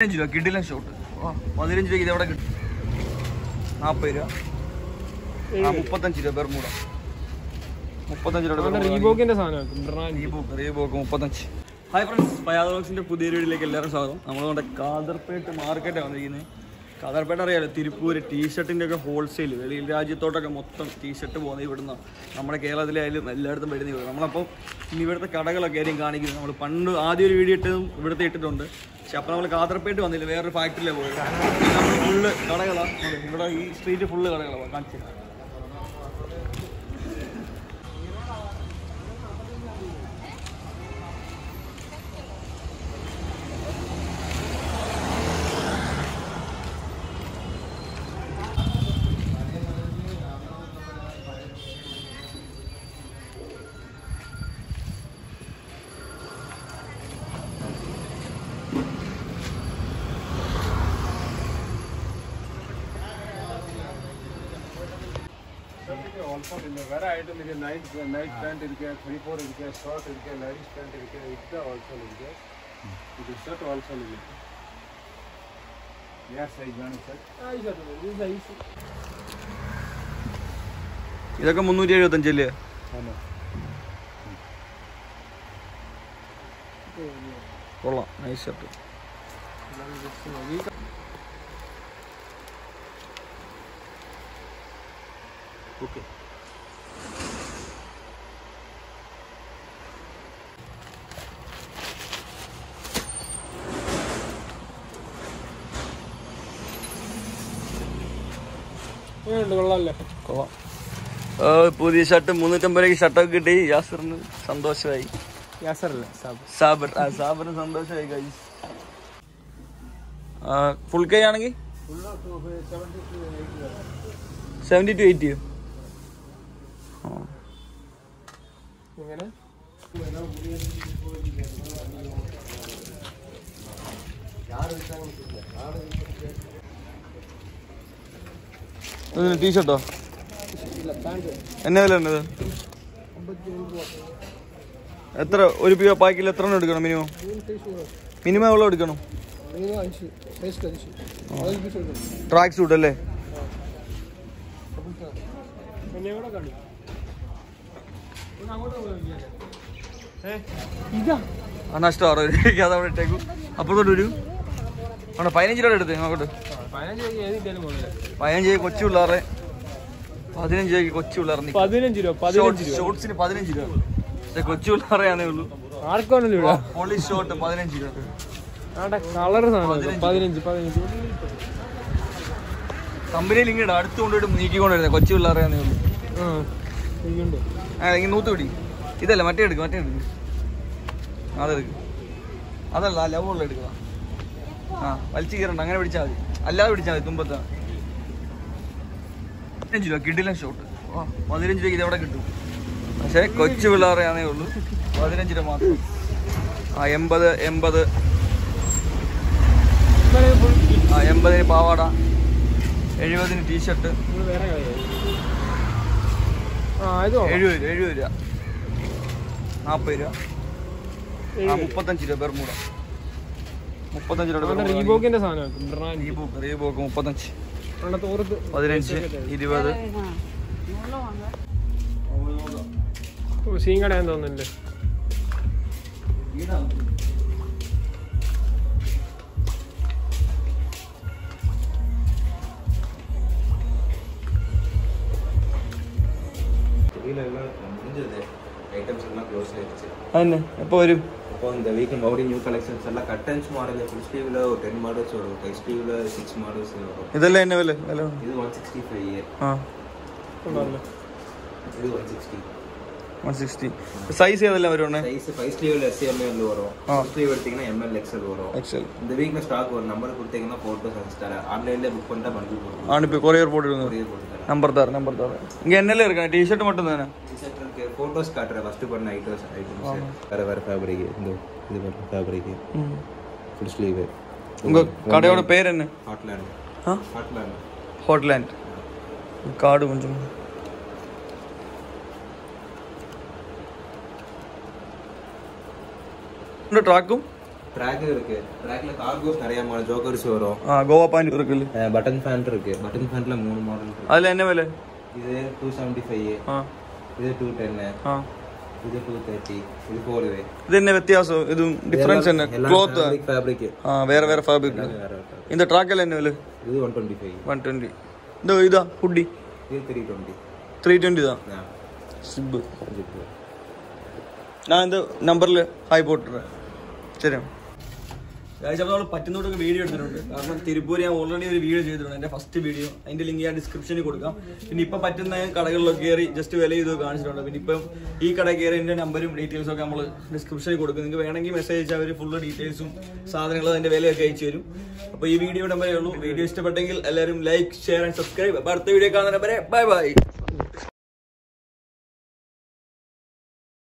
പതിനഞ്ച് രൂപ കിടിലൻ ഷോട്ട് പതിനഞ്ച് രൂപ ഇതെവിടെ കിട്ടും? നാൽപ്പത് രൂപ. ആ മുപ്പത്തഞ്ച് രൂപ ബെർമൂട മുപ്പത്തഞ്ച് രൂപ റീബോക്കിന്റെ സാധനം റീബോക്ക് റീബോക്ക് മുപ്പത്തഞ്ച്. ഹായ് ഫ്രണ്ട്സ് പയാദോക്സിന്റെ പുതിയ വീഡിയോയിലേക്ക് എല്ലാവരും സ്വാഗതം. നമ്മളുടെ കാതർപേട്ട് മാർക്കറ്റാണ് വന്നിരിക്കുന്നത് കാദർപേട്ട് അറിയാലോ തിരുപ്പൂര് ടീഷർട്ടിന്റെ ഒക്കെ ഹോൾസെയിൽ വെളിയിൽ രാജ്യത്തോട്ടൊക്കെ മൊത്തം ടീഷർട്ട് പോകുന്നത് ഇവിടുന്ന് നമ്മുടെ കേരളത്തിലായാലും എല്ലായിടത്തും വരുന്ന ഇവിടെ നമ്മളപ്പോൾ ഇനി ഇവിടുത്തെ കടകളൊക്കെ ആയിരിക്കും കാണിക്കുന്നത്. നമ്മൾ പണ്ട് ആദ്യം ഒരു വീഡിയോ ഇട്ടതും ഇവിടുത്തെ ഇട്ടിട്ടുണ്ട്. പക്ഷെ അപ്പോൾ നമ്മൾ കാതർപ്പേട്ട് വന്നില്ല വേറൊരു ഫാക്ടറിയിലാണ് പോയത്. ഫുള്ള് കടകളാണ് ഇവിടെ ഈ സ്ട്രീറ്റ് ഫുള്ള് കടകളാണ് കാണിച്ചത്. വേറെ ആയിട്ടും നൈറ്റ് നൈറ്റ് പാന്റ് ഇരിക്കുക ത്രീ ഫോർ ഇരിക്കുക ഷോർട്ട് ഇരിക്കുക ലേഡീസ് പാന്റ് ഇരിക്കുക. ഇത് ഓൾസോ ഇരിക്കുക. ഇത് ഷർട്ട് വേണം സർ ഇതൊക്കെ മുന്നൂറ്റി എഴുപത്തഞ്ചല്ലേ? ആണോ? കൊള്ളാം നൈസ് ഷർട്ട് ഓക്കെ ഉണ്ട് കൊള്ളാല്ലേ കൊള്ളാം ആ, പുതിയ ഷർട്ട് മുന്നൂറ്റമ്പത് ഷർട്ടൊക്കെ കിട്ടി. യാസറിന് സന്തോഷമായി. സാബർ ആ സാബറിന് സന്തോഷമായി കഴിച്ചു ഫുൾ കൈ ആണെങ്കിൽ? സെവന്റി ടു എയ്റ്റി ഇതിന് ടീഷർട്ടോ എന്നെ വില ഉണ്ടത് എത്ര? ഒരു പിയോ പാക്കിൽ എത്ര എണ്ണം എടുക്കണം മിനിമം? മിനിമം എവിടെ എടുക്കണം? ട്രാക്ക് സൂട്ട് അല്ലേ? ആ നഷ്ടം അറുപത് രൂപയ്ക്ക് അതവിടെ ഇട്ടേക്കും. അപ്പുറത്തോട്ട് വരൂ. അവിടെ പതിനഞ്ച് രൂപ എടുത്തേ അങ്ങോട്ട്? പതിനഞ്ച് രൂപ കിട്ടിയാലും പോകില്ല പതിനഞ്ച് രൂപ കൊച്ചു പിള്ളേരെ പതിനഞ്ച് രൂപയ്ക്ക് കൊച്ചു പിള്ളേർ പതിനഞ്ച് രൂപ പതിനഞ്ച് രൂപ. ഷോർട്സിന് പതിനഞ്ച് രൂപ. പക്ഷെ കൊച്ചു പിള്ളേരെയാണേ ഉള്ളൂ. ആർക്കാണല്ലോ പോളി ഷോർട്ട് പതിനഞ്ച് രൂപ. കളർ സാധനം പതിനഞ്ച് പതിനഞ്ച് കമ്പനിയിൽ ഇങ്ങോട്ട് അടുത്ത് കൊണ്ടുപോയിട്ട് നീക്കിക്കൊണ്ടിരുന്നത് കൊച്ചു പിള്ളേരെയാണേ ഉള്ളൂ. ആ ഇങ്ങനെ നൂത്ത് പിടി. ഇതല്ല മറ്റേ എടുക്ക് മറ്റേ എടുക്ക്. അതെടുക്കും. അതല്ല ലവ് ഉള്ള എടുക്കുക ആ വലിച്ചു കീറണ്ട അങ്ങനെ പിടിച്ചാൽ മതി. അല്ലാതെ പിടിച്ചാൽ മതി തുമ്പത്ത്. രൂപ കിടിലൻ ഷോട്ട് പതിനഞ്ച് രൂപ ഇതെവിടെ കിട്ടും? പക്ഷേ കൊച്ചു പിള്ളേരെയാണേ ഉള്ളൂ. പതിനഞ്ച് രൂപ മാത്രം. ആ എൺപത് എൺപത്. ആ എൺപതിന് പാവാട. എഴുപതിന് ടീഷർട്ട്. എഴുപത് എഴുപത് രൂപ. നാൽപ്പത് രൂപ. ആ. മുപ്പത്തഞ്ച് രൂപ ബെർമൂട മുപ്പത്തഞ്ച് രൂപ റീബോക്കിന്റെ സാധനം റീബോക്ക് റീബോക്ക് മുപ്പത്തഞ്ച്. പതിനഞ്ച് ഇരുപത്. സീൻ കടയാൻ തോന്നുന്നില്ലേ അതന്നെ. എപ്പോ വരും? அப்போது இந்த வீக் மறுபடியும் நியூ கலெக்ஷன்ஸ் எல்லாம் கட்டன்ஸ் மாடல் ஃபுல் ஸ்லீவில் ஒரு டென் மாடல்ஸ் வரும். கை ஸ்லீவில் சிக்ஸ் மாடல்ஸ் வரும். இதெல்லாம் என்ன விலை? இது ஒன் சிக்ஸ்டி ஃபைவ் இயர் இது one sixty one sixty size எதில் வரும் சைஸ் ஃபைவ் ஸ்லீவில் எஸ்எம்எல் வரும். ஸ்லீவ் எடுத்தீங்கன்னா எம்எல் எக்ஸ்எல் வரும். எக்ஸ்எல் இந்த வீக்கில் ஸ்டாக் ஒரு நம்பர் கொடுத்தீங்கன்னா ஃபோட்டோஸ் அனுப்பிச்சிட்டாரு ஆன்லைனில் புக் பண்ணிட்டா பண்ணி அனுப்பி கொரியர் போட்டுருங்க கொரியர் போட்டு தரேன் நம்பர் தரேன் நம்பர் தரேன் இங்க என்னெல்லாம் இருக்கா டிஷர்ட் மட்டும் தானே டிஷர்ட் இருக்கு ஃபோட்டோஸ் காட்டுறேன் ஃபஸ்ட்டு பண்ண ஐட்டம்ஸ் ஐட்டம்ஸ் வேறு வேறு ஃபேப்ரிக் இந்த இது பண்ணுற ஃபேப்ரிக் ஃபுல் ஸ்லீவ் உங்க கடையோட பேர் என்ன ஹாட்லேண்ட் ஆ ஹாட்லேண்ட் ஹோட்லேண்ட் கார்டு கொஞ்சம் ട്രാക്കും ட்ராக்கும் இருக்கு. ட்ராக்ல கார்கோஸ் நிறைய மாடல் ஜோக்கர்ஸ் வரும். கோவா பாயிண்ட் இருக்கு பட்டன் ஃபேண்ட் இருக்கு. பட்டன் ஃபேண்ட்ல மூணு மாடல் இருக்கு. அதுல என்ன விலை? இது டூ செவன்டி ஃபைவ் இது டூ டென்னு இது டூ தேர்ட்டி இது ஃபோர் வே இது என்ன வித்தியாசம்? இது டிஃபரன்ஸ் என்ன? க்ளோத் ஃபேப்ரிக் வேற வேற ஃபேப்ரிக் இந்த ட்ராக்கில் என்ன விலை? இது one twenty five one twenty இந்த இதா? ஹுட்டி இது த்ரீ டுவெண்ட்டி த்ரீ டுவெண்ட்டி தான்? சிப்பு நான் இந்த நம்பரில் ஹாய் போட்டுறேன். சரி അപ്പോൾ നമ്മൾ പറ്റുന്നോടൊക്കെ വീഡിയോ എടുത്തിട്ടുണ്ട്. കാരണം തിരുപ്പൂർ ഞാൻ ഓൾറെഡി ഒരു വീഡിയോ ചെയ്തിട്ടുണ്ട്. എന്റെ ഫസ്റ്റ് വീഡിയോ അതിന്റെ ലിങ്ക് ഞാൻ ഡിസ്ക്രിപ്ഷനിൽ കൊടുക്കാം. പിന്നെ ഇപ്പം പറ്റുന്ന കടകളിലൊക്കെ കയറി ജസ്റ്റ് വില ചെയ്ത് കാണിച്ചിട്ടുണ്ട്. പിന്നെ ഇപ്പം ഈ കട കയറി എന്റെ നമ്പറും ഡീറ്റെയിൽസും ഒക്കെ നമ്മൾ ഡിസ്ക്രിപ്ഷനിൽ കൊടുക്കും. നിങ്ങൾക്ക് വേണമെങ്കിൽ മെസ്സേജ് അയച്ചാൽ അവർ ഫുള്ള് ഡീറ്റെയിൽസും സാധനങ്ങളും അതിന്റെ വിലയൊക്കെ അയച്ചു തരും. അപ്പോൾ ഈ വീഡിയോ നമ്പറേ ഉള്ളൂ. വീഡിയോ ഇഷ്ടപ്പെട്ടെങ്കിൽ എല്ലാവരും ലൈക്ക് ഷെയർ ആൻഡ് സബ്സ്ക്രൈബ് അപ്പോൾ അടുത്ത വീഡിയോ കാണുന്ന നമ്പരെ ബൈ ബൈ